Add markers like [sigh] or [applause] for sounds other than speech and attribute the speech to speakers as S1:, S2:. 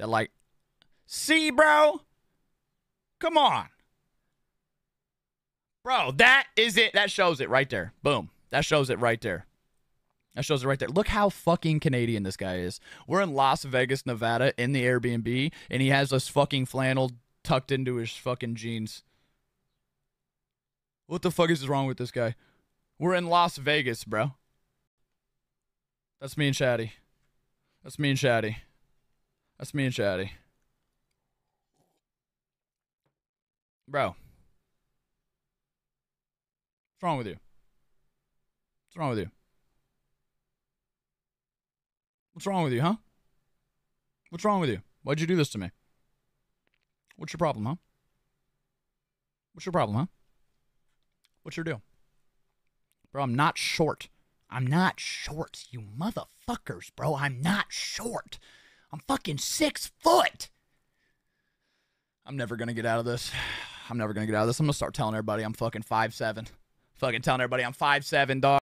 S1: that like, see, bro, come on, bro. That is it. That shows it right there. Boom. That shows it right there. That shows it right there. Look how fucking Canadian this guy is. We're in Las Vegas, Nevada, in the Airbnb, and he has this fucking flannel tucked into his fucking jeans. What the fuck is wrong with this guy? We're in Las Vegas, bro. That's me and Chatty. That's me and Chatty. That's me and Chatty. Bro. What's wrong with you? What's wrong with you? What's wrong with you, huh? What's wrong with you? Why'd you do this to me? What's your problem, huh? What's your problem, huh? What's your deal? Bro, I'm not short. I'm not short, you motherfuckers, bro. I'm not short. I'm fucking six foot. I'm never gonna get out of this. [sighs] I'm never gonna get out of this. I'm gonna start telling everybody I'm fucking five seven. Fucking telling everybody I'm five seven, dog.